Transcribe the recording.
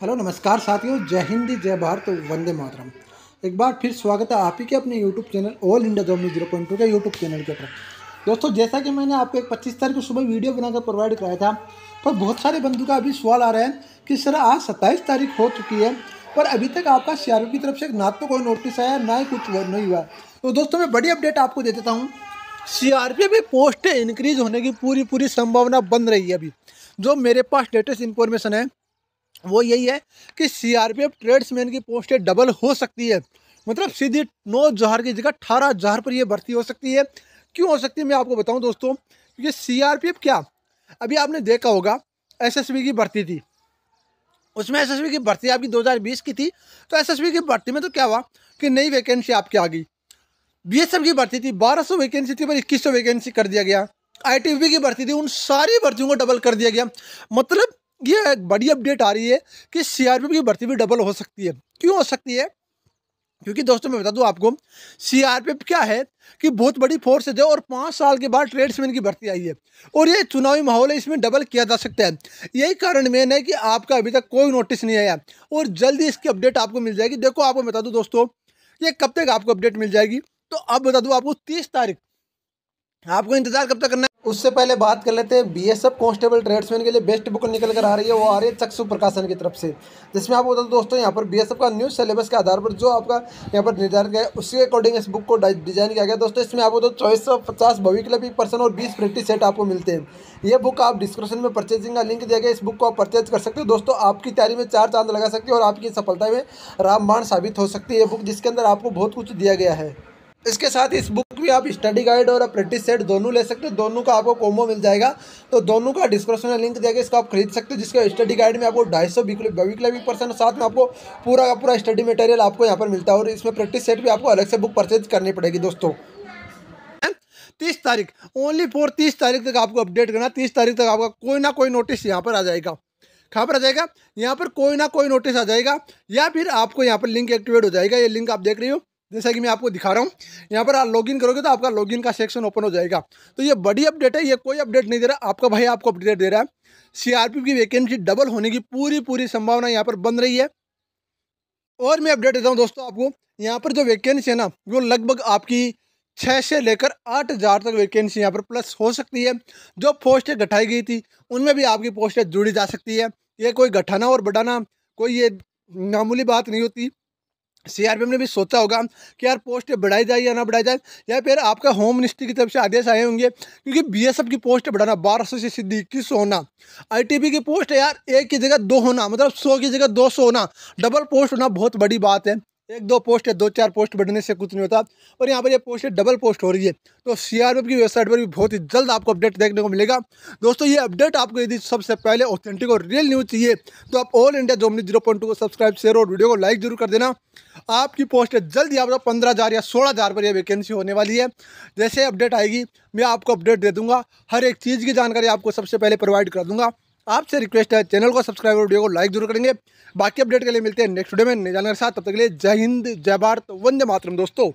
Hello, नमस्कार साथियों, जय हिंद, जय भारत तो वंदे मातरम। एक बार फिर स्वागत है आप ही के अपने YouTube channel all India job zero point two के यूट्यूब चैनल के ऊपर। दोस्तों, जैसा कि मैंने आपको एक पच्चीस तारीख को सुबह वीडियो बनाकर प्रोवाइड कराया था, पर बहुत सारे बंधु का अभी सवाल आ रहा है कि, सर, आज सत्ताईस तारीख हो चुकी है, पर अभी तक आपका सी की तरफ़ से ना तो कोई नोटिस आया, ना ही कुछ नहीं हुआ। तो दोस्तों, मैं बड़ी अपडेट आपको दे देता हूँ। सी आर पी में पोस्ट इंक्रीज होने की पूरी पूरी संभावना बन रही है अभी। जो मेरे पास लेटेस्ट इन्फॉर्मेशन है वो यही है कि सीआरपीएफ ट्रेड्समैन की पोस्टें डबल हो सकती है। मतलब सीधी नौ हज़ार की जगह अठारह हज़ार पर यह भर्ती हो सकती है। क्यों हो सकती है मैं आपको बताऊँ दोस्तों, क्योंकि सीआरपीएफ क्या? अभी आपने देखा होगा एसएसबी की भर्ती थी। उसमें एसएसबी की भर्ती आपकी 2020 की थी। तो एसएसबी की भर्ती में तो क्या हुआ कि नई वैकेंसी आपकी आ गई। बीएसएफ की भर्ती थी 1200 वैकेंसी थी पर इक्कीस वैकेंसी कर दिया गया। आईटीबी की भर्ती थी, उन सारी भर्तियों को डबल कर दिया गया। मतलब ये एक बड़ी अपडेट आ रही है कि सीआरपीएफ की भर्ती भी डबल हो सकती है। क्यों हो सकती है? क्योंकि दोस्तों, मैं बता दूँ आपको सीआरपीएफ क्या है कि बहुत बड़ी फोर्स है और पाँच साल के बाद ट्रेड्समैन की भर्ती आई है। और ये चुनावी माहौल है इसमें डबल किया जा सकता है। यही कारण मेन है कि आपका अभी तक कोई नोटिस नहीं आया। और जल्दी इसकी अपडेट आपको मिल जाएगी। देखो, आपको बता दूँ दोस्तों, ये कब तक आपको अपडेट मिल जाएगी? तो अब बता दूँ आपको, तीस तारीख। आपको इंतज़ार कब तक करना उससे पहले बात कर लेते हैं B S F constable tradesman के लिए बेस्ट बुक निकल कर आ रही है, वो आ रही है चक्षु प्रकाशन की तरफ़ से। जिसमें आपको बता दोस्तों, यहाँ पर बी एस एफ़ का न्यू सिलेबस के आधार पर जो आपका यहाँ पर निर्धारित किया उसके अकॉर्डिंग इस बुक को डिज़ाइन किया गया। दोस्तों, इसमें आपको तो चौबीस सौ पचास भवी क्लब एक पर्सन और बीस प्रैक्टिस सेट आपको मिलते हैं। ये बुक आप डिस्क्रिप्शन में परचेजिंग का लिंक दिया गया, इस बुक को आप परचेज कर सकते हो। दोस्तों, आपकी तैयारी में चार चाँद लगा सकती है और आपकी सफलता में रामबाण साबित हो सकती है ये बुक जिसके अंदर आपको बहुत कुछ दिया गया है। इसके साथ इस बुक भी आप स्टडी गाइड और प्रैक्टिस सेट दोनों ले सकते हो। दोनों का आपको कॉम्बो मिल जाएगा। तो दोनों का डिस्क्रिप्शन में लिंक देगा इसको आप खरीद सकते हो, जिसका स्टडी गाइड में आपको ढाई सौ वीकली परसेंट साथ में आपको पूरा का पूरा स्टडी मटेरियल आपको यहाँ पर मिलता है और इसमें प्रैक्टिस सेट भी आपको अलग से बुक परचेज करनी पड़ेगी दोस्तों। तीस तारीख ओनली फॉर तीस तारीख तक आपको अपडेट करना, तीस तारीख तक आपका कोई ना कोई नोटिस यहाँ पर आ जाएगा। कहाँ पर आ जाएगा? यहाँ पर कोई ना कोई नोटिस आ जाएगा, या फिर आपको यहाँ पर लिंक एक्टिवेट हो जाएगा। ये लिंक आप देख रही हो जैसा कि मैं आपको दिखा रहा हूँ, यहाँ पर आप लॉगिन करोगे तो आपका लॉगिन का सेक्शन ओपन हो जाएगा। तो ये बड़ी अपडेट है, ये कोई अपडेट नहीं दे रहा, आपका भाई आपको अपडेट दे रहा है। सीआरपीएफ की वैकेंसी डबल होने की पूरी पूरी संभावना यहाँ पर बन रही है। और मैं अपडेट देता हूँ दोस्तों आपको, यहाँ पर जो वैकेंसी है ना, वो लगभग आपकी छः से लेकर आठ हज़ार तक वैकेंसी यहाँ पर प्लस हो सकती है। जो पोस्टें घटाई गई थी, उनमें भी आपकी पोस्टें जुड़ी जा सकती है। ये कोई घटाना और बढ़ाना, कोई ये मामूली बात नहीं होती। सीआरपीएफ ने भी सोचा होगा कि यार पोस्ट बढ़ाई जाए या ना बढ़ाई जाए, या फिर आपका होम मिनिस्ट्री की तरफ़ से आदेश आए होंगे, क्योंकि बीएसएफ की पोस्ट बढ़ाना, बारह सौ से सीधी इक्कीस सौ होना आईटीबी की पोस्ट यार एक की जगह दो होना मतलब सौ की जगह दो सौ होना डबल पोस्ट होना बहुत बड़ी बात है। एक दो पोस्ट है, दो चार पोस्ट बढ़ने से कुछ नहीं होता। और यहाँ पर ये पोस्ट डबल पोस्ट हो रही है। तो सीआरपीएफ की वेबसाइट पर भी बहुत ही जल्द आपको अपडेट देखने को मिलेगा। दोस्तों, ये अपडेट आपको यदि सबसे पहले ऑथेंटिक और रियल न्यूज़ चाहिए तो आप ऑल इंडिया जोमनी ज़ीरो पॉइंट टू को सब्सक्राइब शेयर और वीडियो को लाइक ज़रूर कर देना। आपकी पोस्ट जल्द ही आपको पंद्रह हज़ार या सोलह हज़ार पर यह वैकेंसी होने वाली है। जैसे अपडेट आएगी, मैं आपको अपडेट दे दूँगा। हर एक चीज़ की जानकारी आपको सबसे पहले प्रोवाइड कर दूँगा। आपसे रिक्वेस्ट है, चैनल को सब्सक्राइब और वीडियो को लाइक ज़रूर करेंगे। बाकी अपडेट के लिए मिलते हैं नेक्स्ट वीडियो में। जानकारी के साथ, तब तक के लिए जय हिंद, जय भारत, वंदे मातरम दोस्तों।